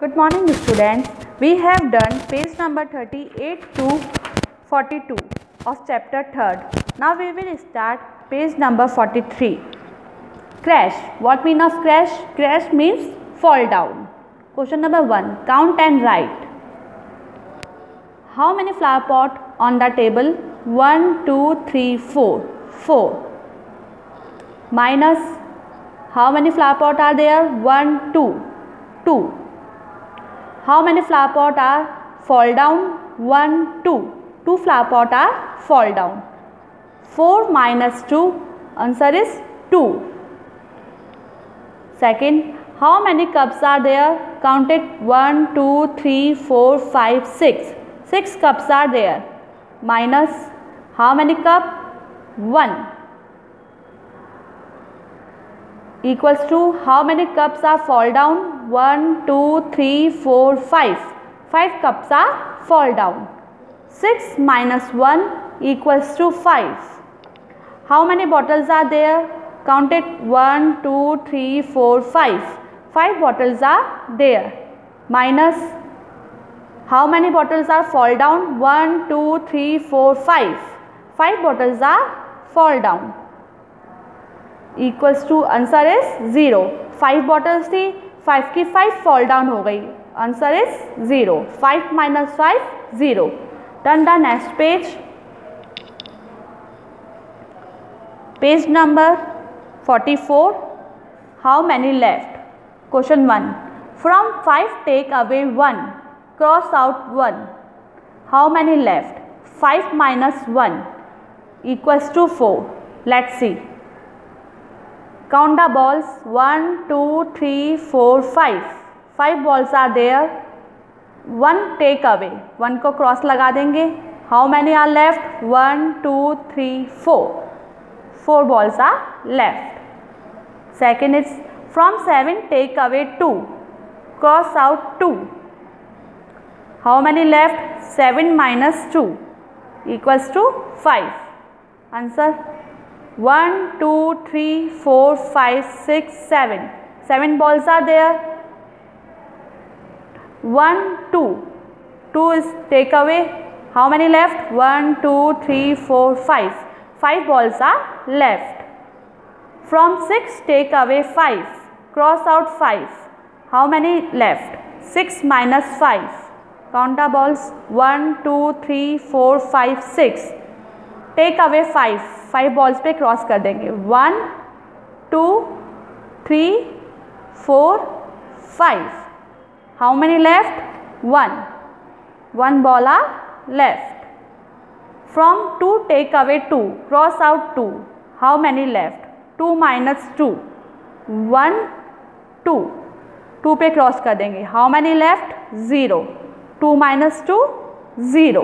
Good morning students. We have done page number 38 to 42 of chapter 3rd. Now we will start page number 43. Crash. What mean of crash? Crash means fall down. Question number 1. Count and write. How many flower pot on the table? 1, 2, 3, 4. 4. Minus how many flower pot are there? 1, 2. 2. How many flower pot are fall down? 1, 2. 2 flower pot are fall down. 4 minus 2 answer is 2. Second, how many cups are there? Count it 1, 2, 3, 4, 5, 6. 6 cups are there. Minus how many cup? 1 equals to how many cups are fall down 1, 2, 3, 4, 5. 5 cups are fall down. 6 minus 1 equals to 5. How many bottles are there? Count it 1, 2, 3, 4, 5. 5 bottles are there. Minus how many bottles are fall down? 1, 2, 3, 4, 5. 5 bottles are fall down. Equals to answer is 0. 5 bottles the five की five fall down हो गई। Answer is zero five minus five zero turn the next page page number forty four how many left question one from five take away one cross out one how many left five minus one equals to four let's see count the balls. 1 2 3 4 5 5 balls are there. One take away one को cross लगा देंगे. How many are left one two three four four balls are left second is from seven take away two cross out two how many left seven minus two equals to five answer 1, 2, 3, 4, 5, 6, 7. 7 balls are there. 1, 2. 2 is take away. How many left? 1, 2, 3, 4, 5. 5 balls are left. From 6 take away 5. Cross out 5. How many left? 6 minus 5. Count the balls. 1, 2, 3, 4, 5, 6. Take away 5. Five balls पे cross कर देंगे। One two three four five how many left one one ball are left from two take away two cross out two how many left two minus two one two two पे cross कर देंगे। How many left zero two minus two zero